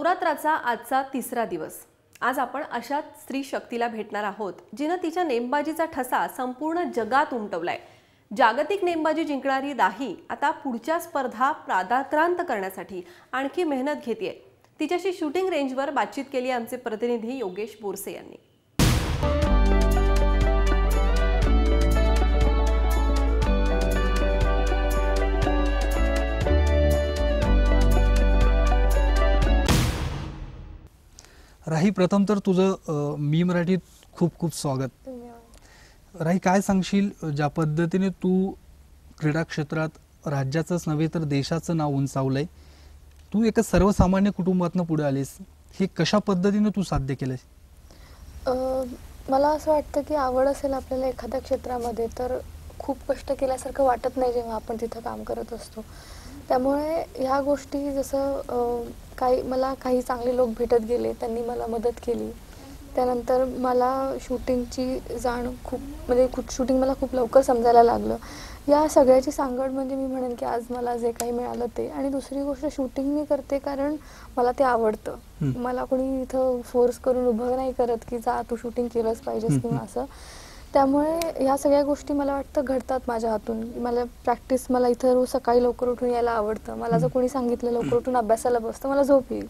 नवरात्राचा आजचा तिसरा दिवस. आज आपण अशा स्त्री शक्तीला भेटणार आहोत जिनं तिच्या नेमबाजीचा ठसा संपूर्ण जगात उमटवलाय. जागतिक नेमबाजी जिंकणारी दाही आता पुढच्या स्पर्धा प्रादाक्रांत करण्यासाठी आणखी मेहनत घेतेय. तिच्याशी शूटिंग रेंजवर बातचीत केली आमचे प्रतिनिधी योगेश बोरसे यांनी. राही प्रथम तर तुझं मी मराठीत खूप खूप स्वागत. राही काय सांगशील? ज्या पद्धतीने तू क्रीडा क्षेत्रात राज्याचंच नव्हे तर देशाचं नाव उंचावलंय तू एका सर्वसामान्य कुटुंबातनं पुढे आलीस. हे कशा पद्धतीने तू साध्य केलंय अ, मला असं वाटतं की आवड असेल आपल्याला एखाद्या क्षेत्रामध्ये तर खूप कष्ट केल्यासारखं वाटत नाही जेव्हा आपण तिथं काम करत असतो. त्यामुळे ह्या गोष्टी जसं काही मला काही चांगले लोक भेटत गेले त्यांनी मला मदत केली. त्यानंतर मला शूटिंगची जाण खूप म्हणजे खूप शूटिंग मला खूप लवकर समजायला लागलं. या सगळ्याची सांगड म्हणजे मी म्हणेन की आज मला जे काही मिळालं ते. आणि दुसरी गोष्ट शूटिंग मी करते कारण मला ते आवडतं. मला कोणी इथं फोर्स करून उभं नाही करत की जा तू शूटिंग केलंच पाहिजेस किंवा. असं. त्यामुळे ह्या सगळ्या गोष्टी मला वाटतं घडतात माझ्या हातून. मला प्रॅक्टिस मला इथं रोज सकाळी लवकर उठून यायला आवडतं. मला जर कोणी सांगितलं लवकर उठून अभ्यासाला बसतं मला झोप येईल.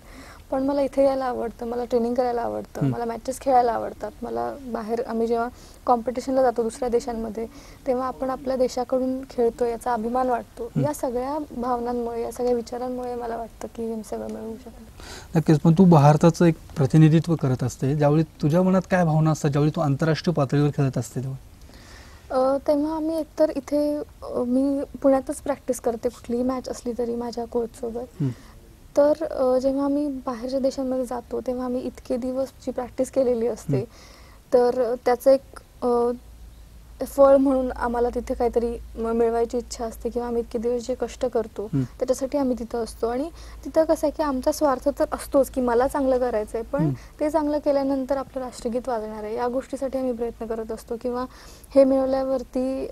पण मला इथे यायला आवडतं मला ट्रेनिंग करायला आवडतं. मला मॅचेस खेळायला आवडतात. मला बाहेर आम्ही जेव्हा कॉम्पिटिशनला जातो दुसऱ्या देशांमध्ये तेव्हा आपण आपल्या देशाकडून खेळतो याचा अभिमान वाटतो. या सगळ्या भावनांमुळे या सगळ्या विचारांमुळे मला वाटतं की हे सगळं मिळवू शकतं. नक्कीच पण तू भारताचं एक प्रतिनिधित्व करत असते. ज्यावेळी तुझ्या मनात काय भावना असतात ज्यावेळी तू आंतरराष्ट्रीय पातळीवर खेळत असते तेव्हा अ, तेव्हा आम्ही एकतर इथे मी पुण्यातच प्रॅक्टिस करते कुठलीही मॅच असली तरी माझ्या कोचसोबत. तर जेव्हा आम्ही बाहेरच्या देशांमध्ये जातो तेव्हा आम्ही इतके दिवसची प्रॅक्टिस केलेली असते. तर त्याचं एक फळ म्हणून आम्हाला तिथे काहीतरी मिळवायची इच्छा असते किंवा आम्ही इतके दिवस जे कष्ट करतो. त्याच्यासाठी आम्ही तिथं असतो आणि तिथं कसं आहे की आमचा स्वार्थ तर असतोच की मला चांगलं करायचं आहे पण. ते चांगलं केल्यानंतर आपलं राष्ट्रगीत वाजणार आहे या गोष्टीसाठी आम्ही प्रयत्न करत असतो किंवा हे मिळवल्यावरती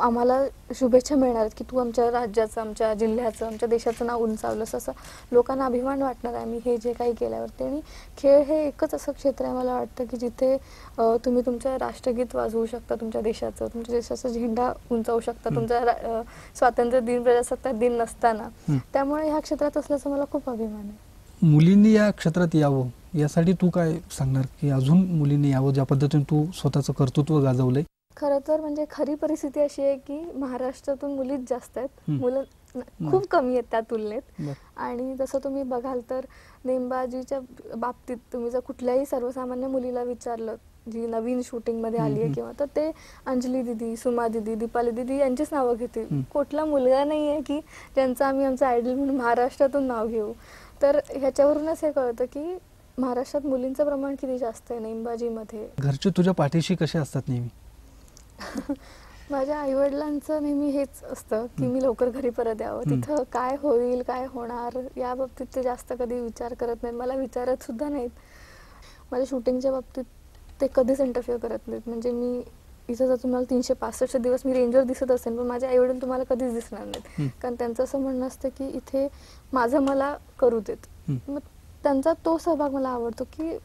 आम्हाला शुभेच्छा मिळणार आहेत की तू आमच्या राज्याचं आमच्या जिल्ह्याचं आमच्या देशाचं नाव उंचावलंस असं लोकांना अभिमान वाटणार आहे आम्ही हे जे काही केल्यावरती आणि खेळ हे एकच असं क्षेत्र आहे मला वाटतं की जिथे तुम्ही तुमचं राष्ट्रगीत वाजवू शकता तुमच्या देशाचं तुमच्या देशाचा झेंडा उंचावू शकता. तुमचा स्वातंत्र्य दिन प्रजासत्ताक दिन नसताना. त्यामुळे ह्या क्षेत्रात असल्याचा मला खूप अभिमान आहे मुलींनी या क्षेत्रात यावं यासाठी तू काय सांगणार की अजून मुलींनी यावं ज्या पद्धतीने तू स्वतःचं कर्तृत्व गाजवलंय खरं तर म्हणजे खरी परिस्थिती अशी आहे की महाराष्ट्रातून मुलीच जास्त आहेत. मुलं खूप कमी आहेत त्या तुलनेत. आणि जसं तुम्ही बघाल तर नेमबाजीच्या बाबतीत तुम्ही जर कुठल्याही सर्वसामान्य मुलीला विचारलं जी नवीन शूटिंगमध्ये आली आहे. किंवा तर ते अंजली दिदी सुमा दिदी दीपाली दिदी यांचीच नावं घेतील. कुठला मुलगा नाही आहे की ज्यांचं आम्ही आमचं आयडल म्हणून महाराष्ट्रातून नाव घेऊ तर ह्याच्यावरूनच हे कळतं की महाराष्ट्रात मुलींचं प्रमाण किती जास्त आहे नेमबाजीमध्ये घरचे तुझ्या पाठीशी कसे असतात नेहमी माझ्या आईवडिलांचं नेहमी हेच असतं की मी लवकर घरी परत यावं. तिथं काय होईल काय होणार या बाबतीत ते जास्त कधी विचार करत नाहीत. मला विचारत सुद्धा नाहीत. माझ्या शूटिंगच्या बाबतीत ते कधीच इंटरफिअर करत नाहीत. म्हणजे मी इथं जर तुम्हाला तीनशे पासष्ट दिवस मी रेंजवर दिसत असेल पण माझे आईवडील तुम्हाला कधीच दिसणार. नाहीत. कारण त्यांचं असं म्हणणं असतं की इथे माझं मला करू देत. मग त्यांचा तो सहभाग मला आवडतो की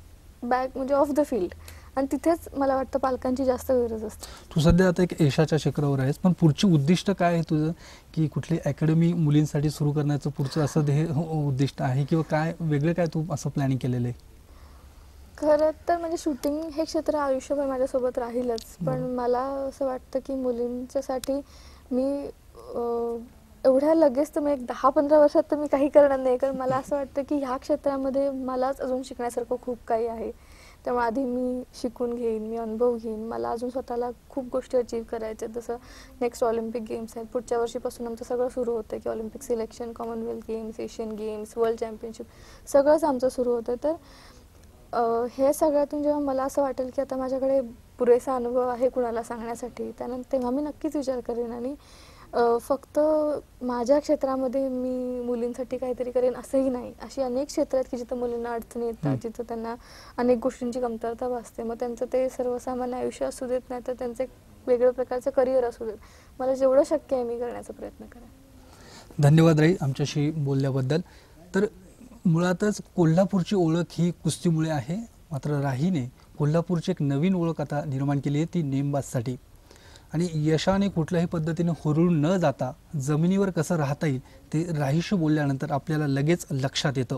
बॅक म्हणजे ऑफ द फील्ड आणि तिथेच मला वाटतं पालकांची जास्त गरज असते. तू सध्या आता एक यशाच्या शिखरावर आहेस पण पुढची उद्दिष्ट काय आहे तुझं? की कुठली अकॅडमी मुलींसाठी सुरू करण्याचं पुढचं असं ध्येय हो, उद्दिष्ट आहे किंवा काय वेगळं काय तू असं प्लॅनिंग केलेलं आहे? खरं तर म्हणजे शूटिंग हे क्षेत्र आयुष्यभर माझ्यासोबत राहीलच. पण. मला असं वाटतं की मुलींच्यासाठी मी एवढ्या लगेच तर मी एक दहा पंधरा वर्षात तर मी काही करणार नाही. कारण मला असं वाटतं की ह्या क्षेत्रामध्ये मलाच अजून शिकण्यासारखं खूप काही आहे. त्यामुळे आधी मी शिकून घेईन मी अनुभव घेईन. मला अजून स्वतःला खूप गोष्टी अचीव करायच्या आहेत. जसं नेक्स्ट ऑलिम्पिक गेम्स आहेत. पुढच्या वर्षीपासून आमचं सगळं सुरू होतं की Olympic selection Commonwealth Games Asian Games World Championship सगळंच आमचं सुरू होतं. तर हे सगळ्यातून जेव्हा मला असं वाटेल की आता माझ्याकडे पुरेसा अनुभव आहे कुणाला सांगण्यासाठी त्यानंतर तेव्हा मी नक्कीच विचार करेन. आणि फक्त माझ्या क्षेत्रामध्ये मी मुलींसाठी काहीतरी करेन असंही नाही. अशी अनेक क्षेत्र आहेत की जिथं मुलींना अडचणी येतात. जिथं त्यांना अनेक गोष्टींची कमतरता भासते. मग त्यांचं ते सर्वसामान्य आयुष्य असू देत नाही तर त्यांचं एक वेगळं प्रकारचं करिअर असू देत. मला जेवढं शक्य आहे मी करण्याचा प्रयत्न करेन. धन्यवाद राई आमच्याशी बोलल्याबद्दल. तर मुळातच कोल्हापूरची ओळख ही कुस्तीमुळे आहे मात्र राहीने कोल्हापूरची एक नवीन ओळख आता निर्माण केली आहे ती नेमबाजसाठी. आणि यशाने कुठल्याही पद्धतीने हुरळून न जाता जमिनीवर कसं राहता येईल ते राहीशी बोलल्यानंतर आपल्याला लगेच लक्षात येतं.